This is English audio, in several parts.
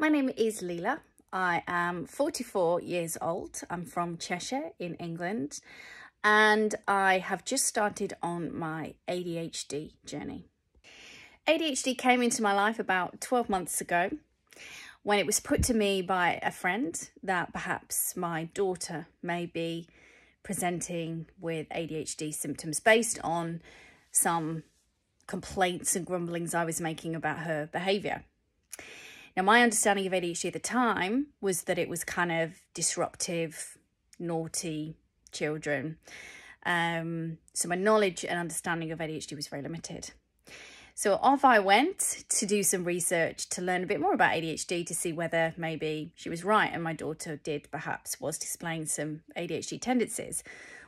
My name is Leila. I am 44 years old. I'm from Cheshire in England and I have just started on my ADHD journey. ADHD came into my life about 12 months ago when it was put to me by a friend that perhaps my daughter may be presenting with ADHD symptoms based on some complaints and grumblings I was making about her behaviour. Now, my understanding of ADHD at the time was that it was kind of disruptive, naughty children. Um, so my knowledge and understanding of ADHD was very limited. So off I went to do some research to learn a bit more about ADHD to see whether maybe she was right and my daughter did perhaps was displaying some ADHD tendencies.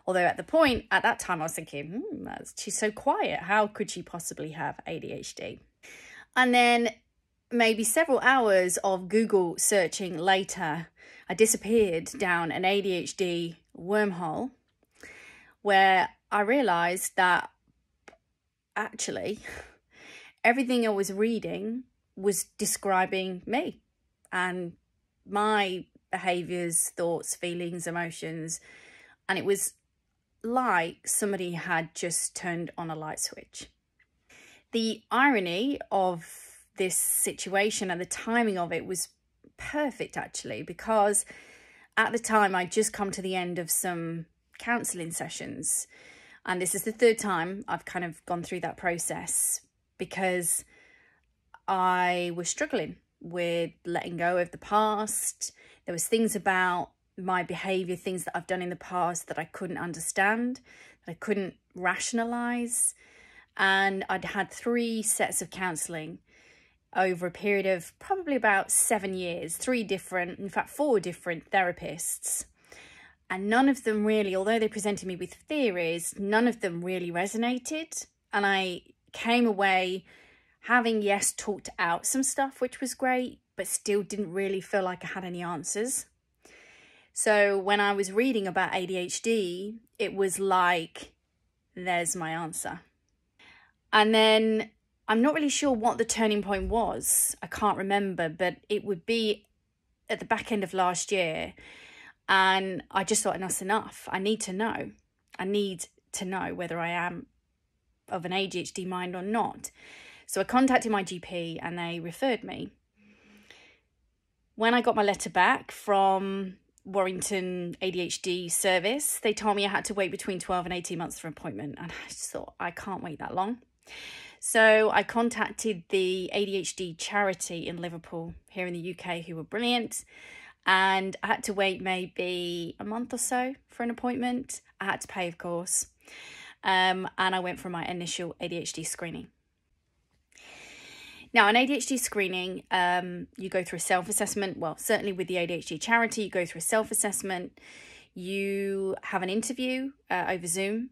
Although at the point, at that time, I was thinking, hmm, she's so quiet. How could she possibly have ADHD? And then maybe several hours of Google searching later, I disappeared down an ADHD wormhole where I realized that actually everything I was reading was describing me and my behaviors, thoughts, feelings, emotions. And it was like somebody had just turned on a light switch. The irony of this situation and the timing of it was perfect actually because at the time I'd just come to the end of some counselling sessions and this is the third time I've kind of gone through that process because I was struggling with letting go of the past. There was things about my behavior, things that I've done in the past that I couldn't understand, that I couldn't rationalize. And I'd had three sets of counseling over a period of probably about seven years, three different, in fact, four different therapists. And none of them really, although they presented me with theories, none of them really resonated. And I came away having, yes, talked out some stuff, which was great, but still didn't really feel like I had any answers. So when I was reading about ADHD, it was like, there's my answer. And then I'm not really sure what the turning point was. I can't remember, but it would be at the back end of last year. And I just thought, enough's enough. I need to know. I need to know whether I am of an ADHD mind or not. So I contacted my GP and they referred me. When I got my letter back from Warrington ADHD service, they told me I had to wait between 12 and 18 months for an appointment. And I just thought, I can't wait that long. So I contacted the ADHD charity in Liverpool here in the UK, who were brilliant. And I had to wait maybe a month or so for an appointment. I had to pay, of course. Um, and I went for my initial ADHD screening. Now, an ADHD screening, um, you go through a self assessment. Well, certainly with the ADHD charity, you go through a self assessment. You have an interview uh, over Zoom.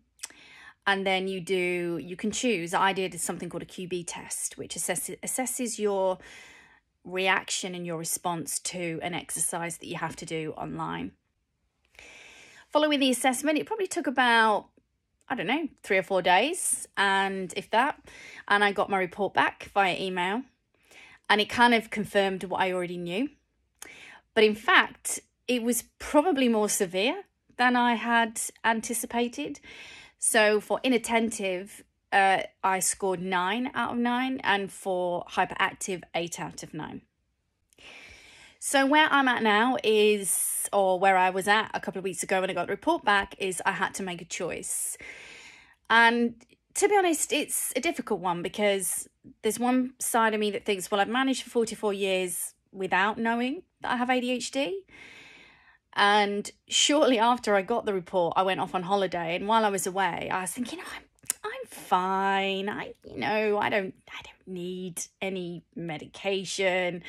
And then you do, you can choose. I did something called a QB test, which assesses, assesses your reaction and your response to an exercise that you have to do online. Following the assessment, it probably took about I don't know, three or four days, and if that. And I got my report back via email, and it kind of confirmed what I already knew. But in fact, it was probably more severe than I had anticipated. So for inattentive, uh, I scored nine out of nine, and for hyperactive, eight out of nine. So where I'm at now is, or where I was at a couple of weeks ago when I got the report back, is I had to make a choice. And to be honest, it's a difficult one because there's one side of me that thinks, well, I've managed for 44 years without knowing that I have ADHD. And shortly after I got the report, I went off on holiday. And while I was away, I was thinking, I'm I'm fine. I, you know, I don't, I don't need any medication.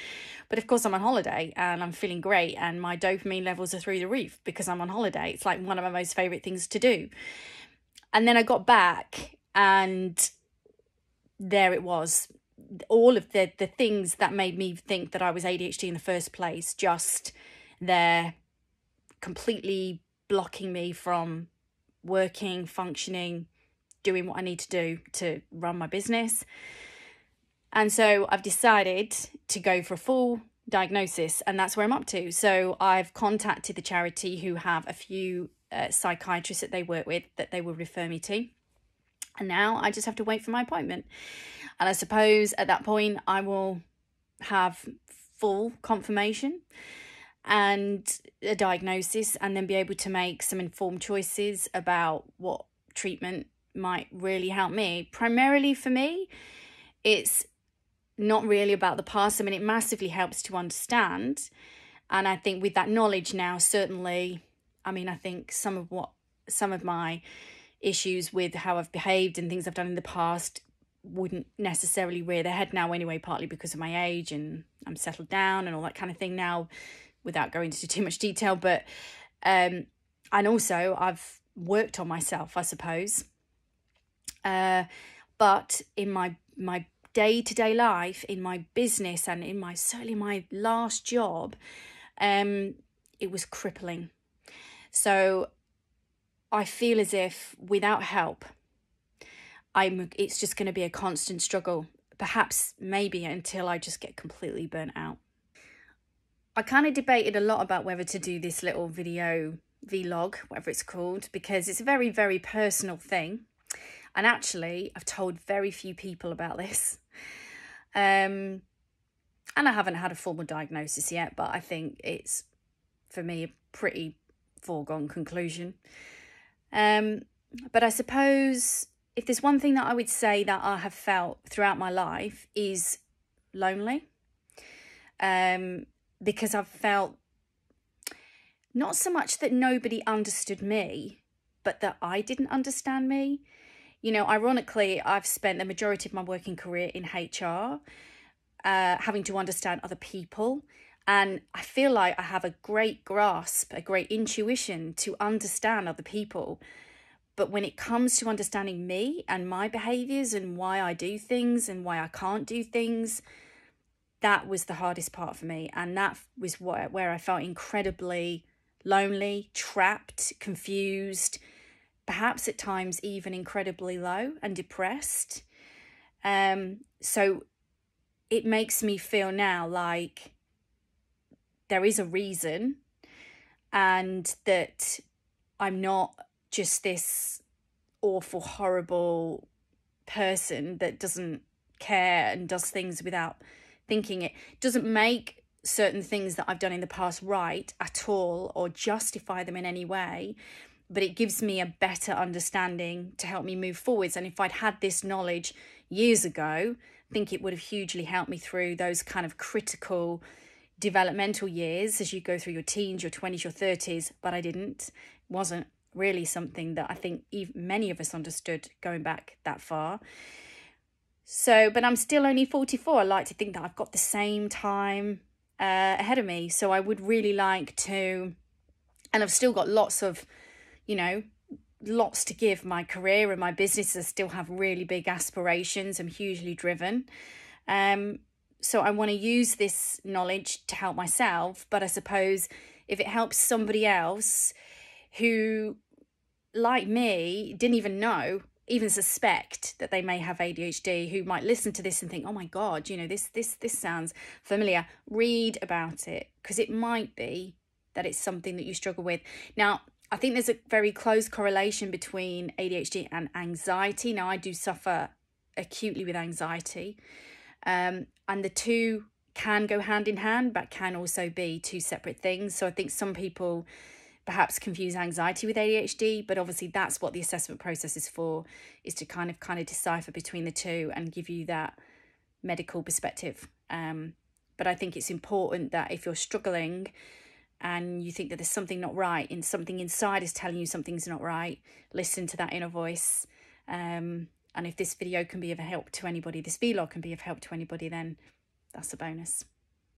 But of course, I'm on holiday and I'm feeling great, and my dopamine levels are through the roof because I'm on holiday. It's like one of my most favorite things to do. And then I got back, and there it was. All of the the things that made me think that I was ADHD in the first place, just there, completely blocking me from working, functioning, doing what I need to do to run my business. And so I've decided to go for a full diagnosis, and that's where I'm up to. So I've contacted the charity who have a few uh, psychiatrists that they work with that they will refer me to. And now I just have to wait for my appointment. And I suppose at that point I will have full confirmation and a diagnosis and then be able to make some informed choices about what treatment might really help me. Primarily for me, it's not really about the past. I mean, it massively helps to understand. And I think with that knowledge now, certainly, I mean, I think some of what, some of my issues with how I've behaved and things I've done in the past wouldn't necessarily rear their head now anyway, partly because of my age and I'm settled down and all that kind of thing now, without going into too much detail. But, um, and also I've worked on myself, I suppose. Uh, but in my my day to day life, in my business, and in my certainly my last job, um, it was crippling. So I feel as if without help, I'm it's just going to be a constant struggle. Perhaps maybe until I just get completely burnt out. I kind of debated a lot about whether to do this little video vlog, whatever it's called, because it's a very, very personal thing. And actually, I've told very few people about this. Um, and I haven't had a formal diagnosis yet, but I think it's, for me, a pretty foregone conclusion. Um, but I suppose if there's one thing that I would say that I have felt throughout my life is lonely. Um, because I've felt not so much that nobody understood me, but that I didn't understand me. You know, ironically, I've spent the majority of my working career in HR, uh, having to understand other people. And I feel like I have a great grasp, a great intuition to understand other people. But when it comes to understanding me and my behaviors and why I do things and why I can't do things, that was the hardest part for me. And that was what, where I felt incredibly lonely, trapped, confused, perhaps at times even incredibly low and depressed. Um, so it makes me feel now like there is a reason and that I'm not just this awful, horrible person that doesn't care and does things without thinking it. Doesn't make certain things that I've done in the past right at all or justify them in any way but it gives me a better understanding to help me move forwards. And if I'd had this knowledge years ago, I think it would have hugely helped me through those kind of critical developmental years as you go through your teens, your 20s, your 30s, but I didn't. It wasn't really something that I think many of us understood going back that far. So, but I'm still only 44. I like to think that I've got the same time uh, ahead of me. So I would really like to, and I've still got lots of you know, lots to give my career and my business. I still have really big aspirations. I'm hugely driven. Um, so I want to use this knowledge to help myself. But I suppose if it helps somebody else who, like me, didn't even know, even suspect that they may have ADHD, who might listen to this and think, "Oh my God, you know this this this sounds familiar." Read about it because it might be that it's something that you struggle with. Now, I think there's a very close correlation between ADHD and anxiety. Now, I do suffer acutely with anxiety, um, and the two can go hand in hand, but can also be two separate things. So I think some people perhaps confuse anxiety with ADHD, but obviously that's what the assessment process is for, is to kind of kind of decipher between the two and give you that medical perspective. Um, but I think it's important that if you're struggling and you think that there's something not right and something inside is telling you something's not right, listen to that inner voice. Um, and if this video can be of help to anybody, this vlog can be of help to anybody, then that's a bonus.